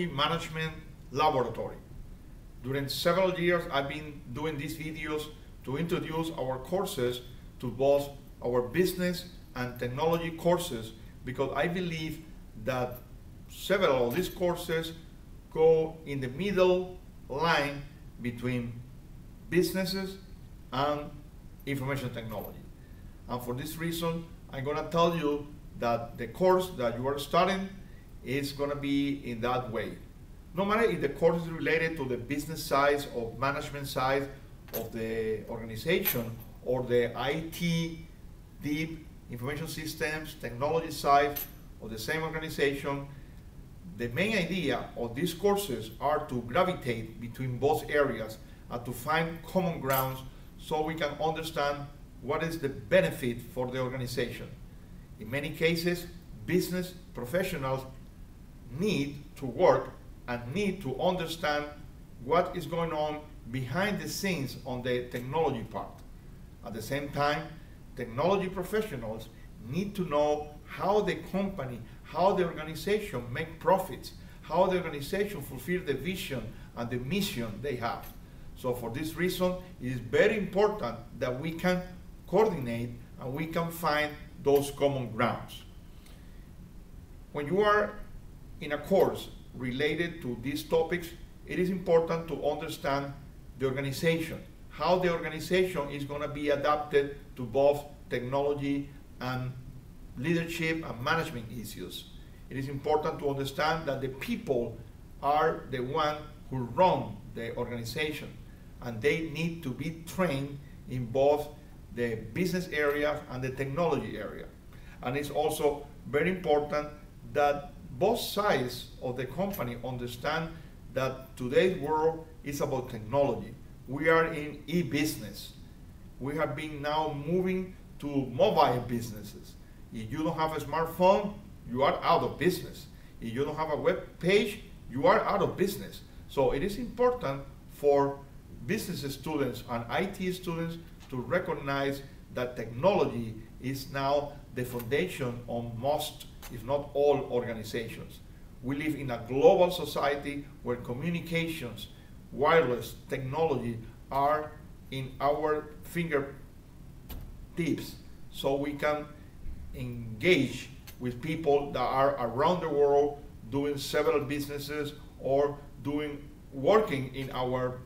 technology management laboratory. During several years, I've been doing these videos to introduce our courses to both our business and technology courses because I believe that several of these courses go in the middle line between businesses and information technology. And for this reason, I'm going to tell you that the course that you are studying is going to be in that way. No matter if the course is related to the business side or management side of the organization or the IT, deep information systems, technology side of the same organization, the main idea of these courses are to gravitate between both areas and to find common grounds so we can understand what is the benefit for the organization. In many cases, business professionals need to work and need to understand what is going on behind the scenes on the technology part. At the same time, technology professionals need to know how the company, how the organization make profits, how the organization fulfill the vision and the mission they have. So for this reason, it is very important that we can coordinate and we can find those common grounds. When you are in a course related to these topics, it is important to understand the organization, how the organization is going to be adapted to both technology and leadership and management issues. It is important to understand that the people are the one who run the organization and they need to be trained in both the business area and the technology area. And it's also very important that both sides of the company understand that today's world is about technology. We are in e-business. We have been now moving to mobile businesses. If you don't have a smartphone, you are out of business. If you don't have a web page, you are out of business. So it is important for business students and IT students to recognize that technology is now the foundation on most, if not all, organizations. We live in a global society where communications, wireless technology are in our fingertips so we can engage with people that are around the world doing several businesses or doing working in our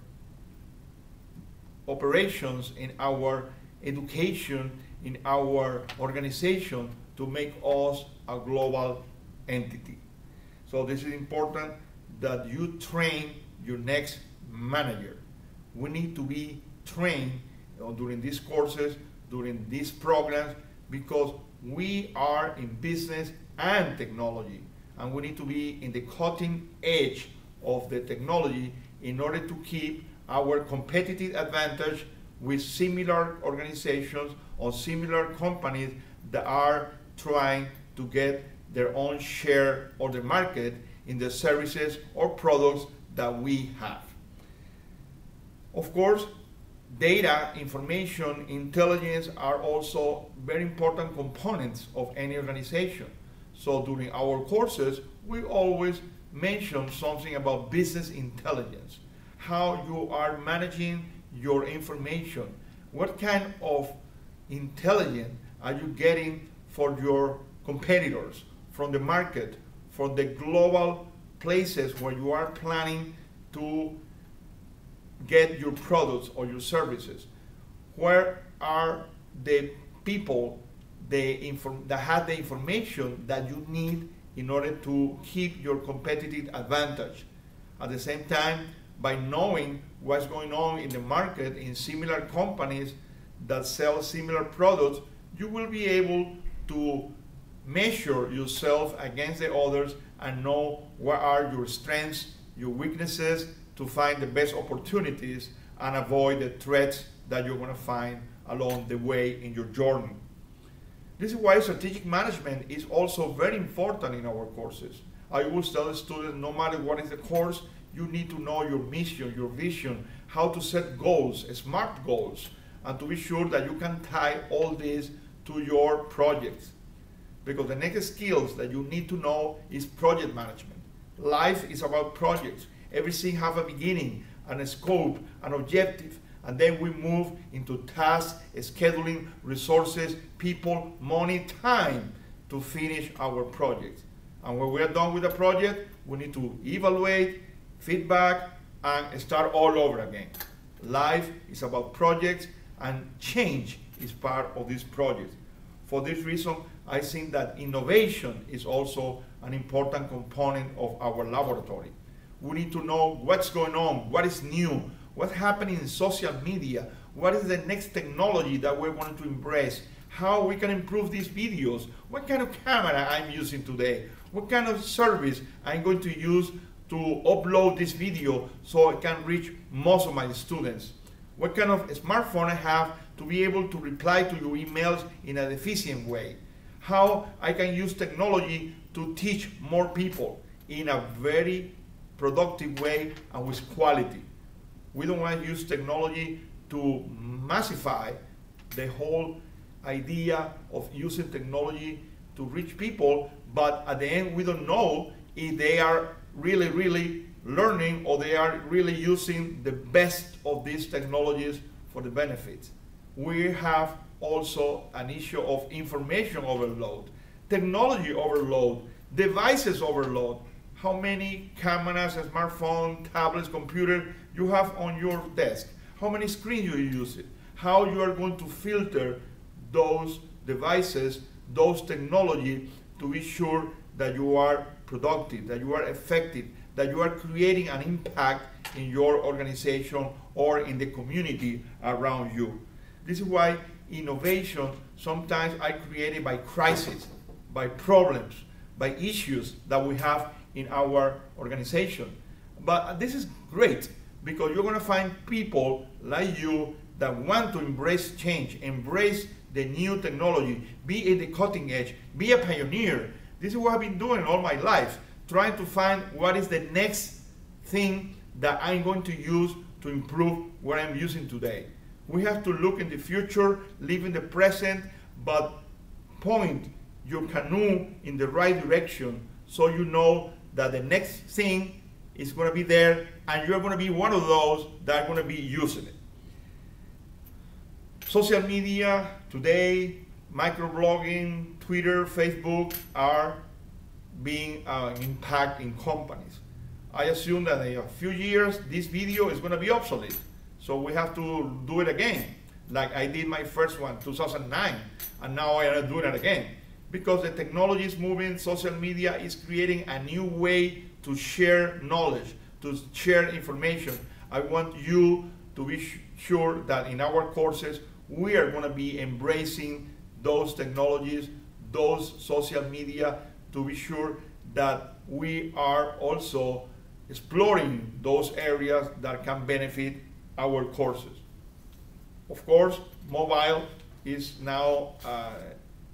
operations, in our education, in our organization to make us a global entity. So this is important that you train your next manager. We need to be trained you know, during these courses, during these programs, because we are in business and technology, and we need to be in the cutting edge of the technology in order to keep our competitive advantage with similar organizations or similar companies that are trying to get their own share of the market in the services or products that we have. Of course, data, information, intelligence are also very important components of any organization. So during our courses, we always mention something about business intelligence, how you are managing your information, what kind of intelligence are you getting for your competitors, from the market, from the global places where you are planning to get your products or your services? Where are the people the inform- that have the information that you need in order to keep your competitive advantage? At the same time, by knowing what's going on in the market in similar companies that sell similar products, you will be able to measure yourself against the others and know what are your strengths, your weaknesses, to find the best opportunities and avoid the threats that you're going to find along the way in your journey. This is why strategic management is also very important in our courses. I always tell the students, no matter what is the course, you need to know your mission, your vision, how to set goals, smart goals, and to be sure that you can tie all this to your projects. Because the next skills that you need to know is project management. Life is about projects. Everything have a beginning and a scope, an objective, and then we move into tasks, scheduling, resources, people, money, time to finish our project. And when we are done with the project, we need to evaluate, feedback, and start all over again. Life is about projects, and change is part of this project. For this reason, I think that innovation is also an important component of our laboratory. We need to know what's going on, what is new, what's happening in social media, what is the next technology that we're going to embrace, how we can improve these videos, what kind of camera I'm using today, what kind of service I'm going to use to upload this video so it can reach most of my students, what kind of smartphone I have to be able to reply to your emails in an efficient way, how I can use technology to teach more people in a very productive way and with quality. We don't want to use technology to massify the whole idea of using technology to reach people, but at the end, we don't know if they are really, really learning or they are really using the best of these technologies for the benefit. We have also an issue of information overload, technology overload, devices overload. How many cameras, smartphone, tablets, computer you have on your desk? How many screens you use it? How you are going to filter those devices, those technology to be sure that you are productive, that you are effective, that you are creating an impact in your organization or in the community around you. This is why innovation sometimes are created by crisis, by problems, by issues that we have in our organization. But this is great because you're going to find people like you that want to embrace change, embrace the new technology, be at the cutting edge, be a pioneer. This is what I've been doing all my life, trying to find what is the next thing that I'm going to use to improve what I'm using today. We have to look in the future, live in the present, but point your canoe in the right direction so you know that the next thing is going to be there and you're going to be one of those that are going to be using it. Social media today, microblogging, Twitter, Facebook are being uh, impact in companies. I assume that in a few years this video is going to be obsolete. So we have to do it again, like I did my first one, 2009, and now I am doing it again. Because the technology is moving, social media is creating a new way to share knowledge, to share information. I want you to be sure that in our courses, we are going to be embracing those technologies, those social media, to be sure that we are also exploring those areas that can benefit our courses. Of course, mobile is now uh,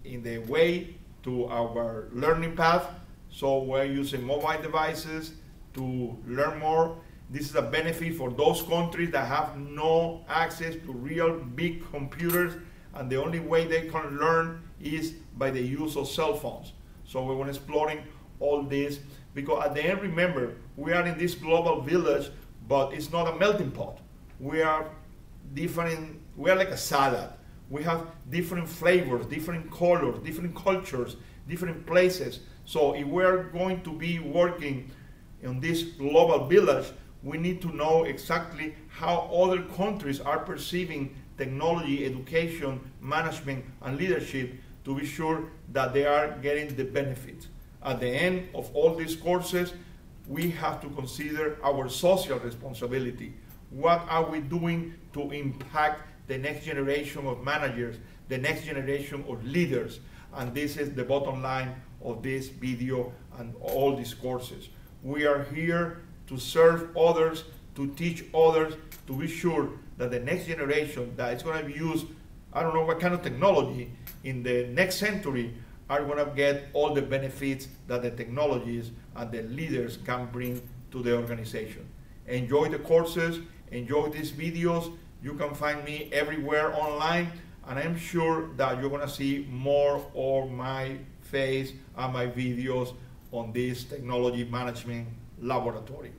in the way to our learning path, so we're using mobile devices to learn more. This is a benefit for those countries that have no access to real big computers, and the only way they can learn is by the use of cell phones. So we're exploring all this because at the end, remember, we are in this global village, but it's not a melting pot we are different, we are like a salad. We have different flavors, different colors, different cultures, different places. So if we're going to be working in this global village, we need to know exactly how other countries are perceiving technology, education, management, and leadership to be sure that they are getting the benefits. At the end of all these courses, we have to consider our social responsibility what are we doing to impact the next generation of managers, the next generation of leaders? And this is the bottom line of this video and all these courses. We are here to serve others, to teach others, to be sure that the next generation that is going to use, I don't know what kind of technology in the next century are going to get all the benefits that the technologies and the leaders can bring to the organization. Enjoy the courses enjoy these videos. You can find me everywhere online, and I'm sure that you're gonna see more of my face and my videos on this technology management laboratory.